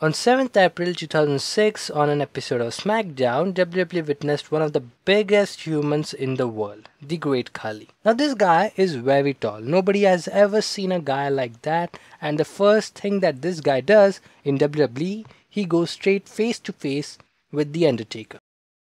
On 7th April 2006, on an episode of SmackDown, WWE witnessed one of the biggest humans in the world, the Great Khali. Now, this guy is very tall. Nobody has ever seen a guy like that, and the first thing that this guy does in WWE, he goes straight face to face with The Undertaker.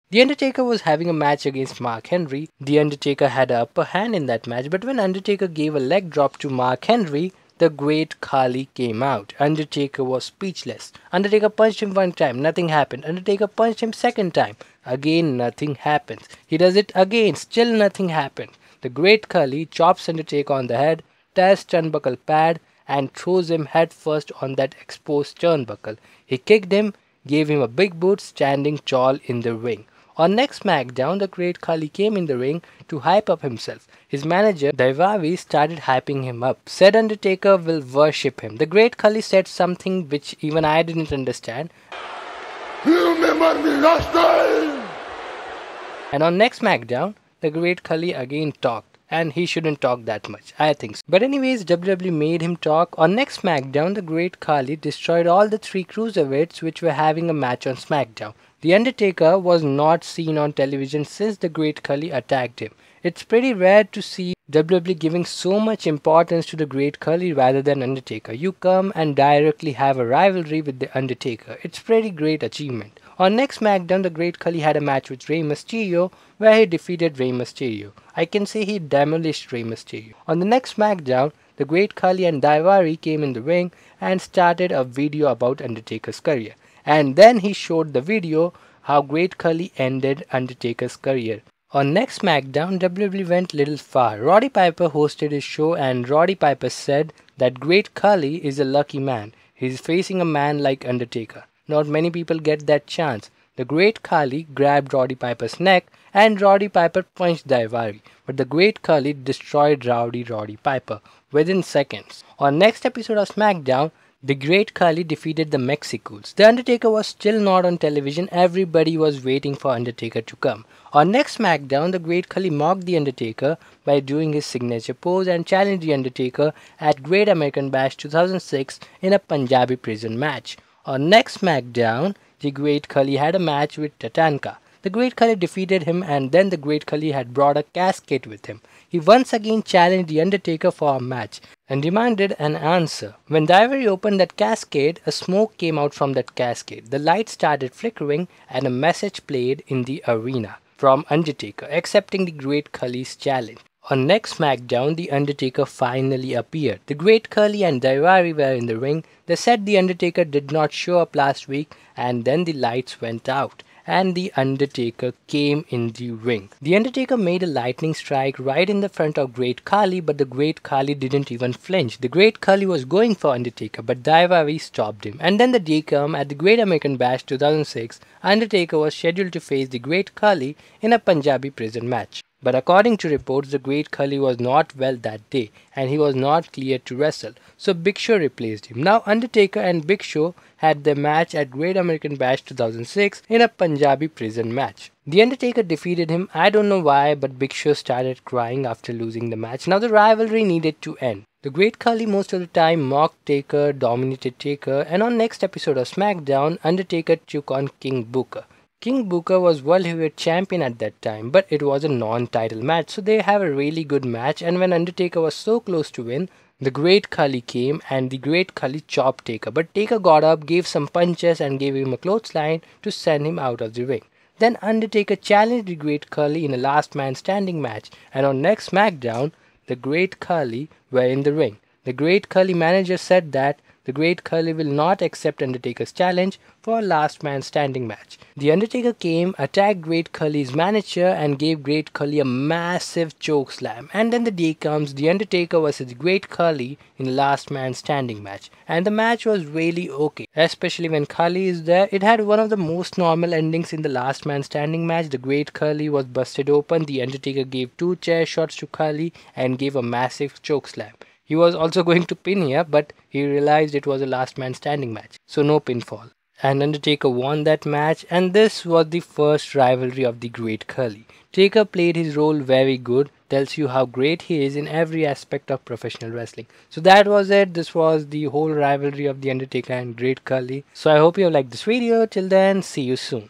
The Undertaker was having a match against Mark Henry. The Undertaker had a upper hand in that match, but when Undertaker gave a leg drop to Mark Henry, the great Khali came out. Undertaker was speechless. Undertaker punched him one time, nothing happened. Undertaker punched him second time. Again, nothing happens. He does it again, still nothing happened. The great Khali chops Undertaker on the head, tears turnbuckle pad, and throws him headfirst on that exposed turnbuckle. He kicked him, gave him a big boot, standing tall in the ring. On next SmackDown, the great Khali came in the ring to hype up himself. His manager, Daivari, started hyping him up. Said Undertaker will worship him. The great Khali said something which even I didn't understand. You remember me last time? And on next SmackDown, the great Khali again talked. And he shouldn't talk that much, I think so. But anyways, WWE made him talk. On next SmackDown, the great Khali destroyed all the three cruiserweights which were having a match on SmackDown. The Undertaker was not seen on television since the Great Khali attacked him. It's pretty rare to see WWE giving so much importance to the Great Khali rather than Undertaker. You come and directly have a rivalry with the Undertaker. It's pretty great achievement. On next SmackDown, the Great Khali had a match with Rey Mysterio where he defeated Rey Mysterio. I can say he demolished Rey Mysterio. On the next SmackDown, the Great Khali and Daivari came in the ring and started a video about Undertaker's career and then he showed the video how Great Khali ended Undertaker's career. On next SmackDown, WWE went little far. Roddy Piper hosted his show and Roddy Piper said that Great Khali is a lucky man. He's facing a man like Undertaker. Not many people get that chance. The Great Khali grabbed Roddy Piper's neck and Roddy Piper punched Daivari. But the Great Khali destroyed Rowdy Roddy Piper within seconds. On next episode of SmackDown, the Great Khali defeated the Mexicools. The Undertaker was still not on television. Everybody was waiting for Undertaker to come. On next SmackDown, the Great Khali mocked the Undertaker by doing his signature pose and challenged the Undertaker at Great American Bash 2006 in a Punjabi prison match. On next SmackDown, the Great Khali had a match with Tatanka. The Great Khali defeated him and then the Great Khali had brought a casket with him. He once again challenged The Undertaker for a match and demanded an answer. When Daivari opened that cascade, a smoke came out from that cascade. The light started flickering and a message played in the arena from Undertaker accepting the Great Khali's challenge. On next SmackDown, The Undertaker finally appeared. The Great Khali and Daivari were in the ring. They said The Undertaker did not show up last week and then the lights went out and The Undertaker came in the ring. The Undertaker made a lightning strike right in the front of Great Khali, but the Great Khali didn't even flinch. The Great Khali was going for Undertaker, but Daivari stopped him. And then the day came at the Great American Bash 2006, Undertaker was scheduled to face the Great Khali in a Punjabi prison match. But according to reports, the Great Khali was not well that day and he was not cleared to wrestle. So Big Show replaced him. Now Undertaker and Big Show had their match at Great American Bash 2006 in a Punjabi prison match. The Undertaker defeated him. I don't know why, but Big Show started crying after losing the match. Now the rivalry needed to end. The Great Khali most of the time mocked Taker, dominated Taker, and on next episode of SmackDown, Undertaker took on King Booker. King Booker was World Heavyweight Champion at that time, but it was a non-title match, so they have a really good match. And when Undertaker was so close to win, the Great Khali came and the Great Khali chopped Taker, but Taker got up, gave some punches, and gave him a clothesline to send him out of the ring. Then Undertaker challenged the Great Khali in a last man standing match, and on next SmackDown, the Great Khali were in the ring. The Great Khali manager said that the Great Khali will not accept Undertaker's challenge for a last man standing match. The Undertaker came, attacked Great Khali's manager and gave Great Khali a massive choke slam. And then the day comes, The Undertaker versus Great Khali in last man standing match. And the match was really okay, especially when Khali is there. It had one of the most normal endings in the last man standing match. The Great Khali was busted open. The Undertaker gave two chair shots to Khali and gave a massive choke slam. He was also going to pin here, but he realized it was a last man standing match, so no pinfall. And Undertaker won that match, and this was the first rivalry of the Great Khali. Taker played his role very good. tells you how great he is in every aspect of professional wrestling. So that was it. This was the whole rivalry of The Undertaker and Great Khali. So I hope you have liked this video. Till then, see you soon.